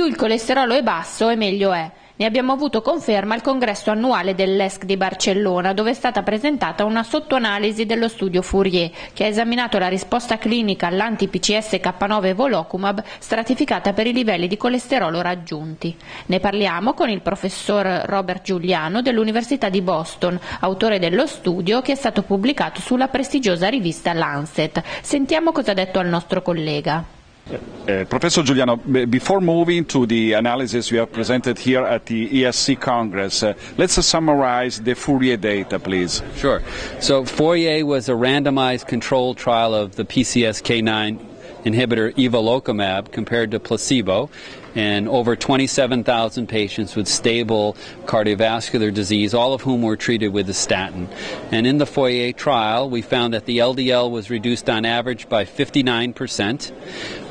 Più il colesterolo è basso e meglio è. Ne abbiamo avuto conferma al congresso annuale dell'ESC di Barcellona, dove è stata presentata una sottoanalisi dello studio Fourier, che ha esaminato la risposta clinica all'anti-PCSK9 Volocumab stratificata per i livelli di colesterolo raggiunti. Ne parliamo con il professor Robert Giuliano dell'Università di Boston, autore dello studio che è stato pubblicato sulla prestigiosa rivista Lancet. Sentiamo cosa ha detto al nostro collega. Uh, Professor Giuliano, before moving to the analysis you have presented here at the ESC Congress, uh, let's uh, summarize the Fourier data, please. Sure. So, Fourier was a randomized controlled trial of the PCSK9 inhibitor evolocumab compared to placebo and over 27,000 patients with stable cardiovascular disease, all of whom were treated with a statin. And in the Fourier trial, we found that the LDL was reduced on average by 59%,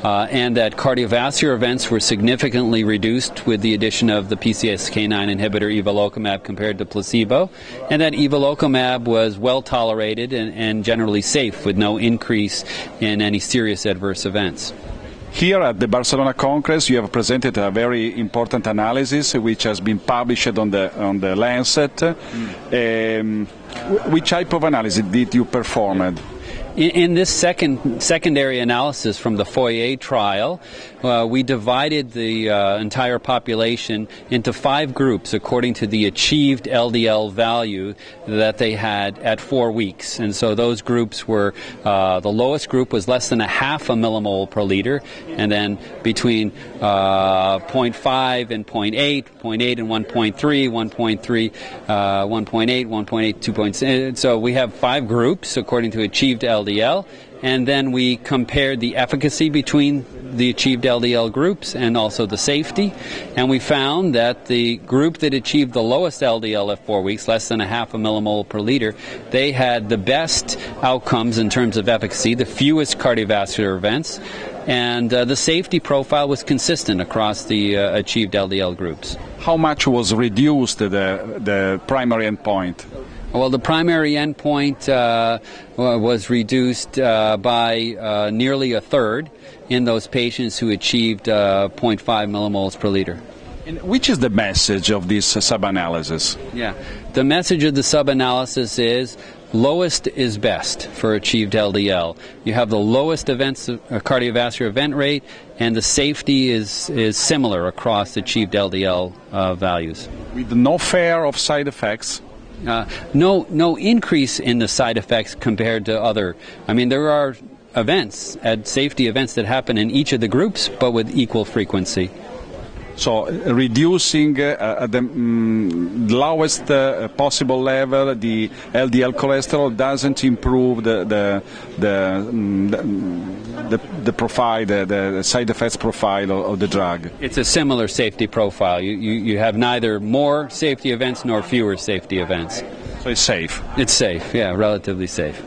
uh, and that cardiovascular events were significantly reduced with the addition of the PCSK9 inhibitor evolocumab compared to placebo, and that evolocumab was well tolerated and, and generally safe with no increase in any serious adverse events. Here at the Barcelona Congress, you have presented a very important analysis which has been published on the, on the Lancet. Mm. Um, which type of analysis did you perform? In, in, this second secondary analysis from the Fourier trial, uh, we divided the uh, entire population into five groups according to the achieved LDL value that they had at four weeks. And so those groups were uh, the lowest group was less than a half a millimole per liter, and then between uh, 0.5 and 0.8, 0.8 and 1.3, 1.3, uh, 1.8, 1.8, 2.6. So we have five groups according to achieved LDL. LDL, and then we compared the efficacy between the achieved LDL groups and also the safety. And we found that the group that achieved the lowest LDL at four weeks, less than a half a millimole per liter, they had the best outcomes in terms of efficacy, the fewest cardiovascular events, and uh, the safety profile was consistent across the uh, achieved LDL groups. How much was reduced the, the primary endpoint? Well, the primary endpoint uh, was reduced uh, by uh, nearly a third in those patients who achieved uh, 0.5 millimoles per liter. And which is the message of this sub-analysis? Yeah, the message of the sub-analysis is lowest is best for achieved LDL. You have the lowest events, uh, cardiovascular event rate, and the safety is, is similar across achieved LDL uh, values. With no fear of side effects? Uh, no, no increase in the side effects compared to other. I mean, there are events, at safety events that happen in each of the groups, but with equal frequency. So reducing uh, at the um, lowest uh, possible level the LDL cholesterol doesn't improve the the the, um, the, the, profile, the, the, side effects profile of, of, the drug. It's a similar safety profile. You, you, you have neither more safety events nor fewer safety events. So it's safe. It's safe, yeah, relatively safe.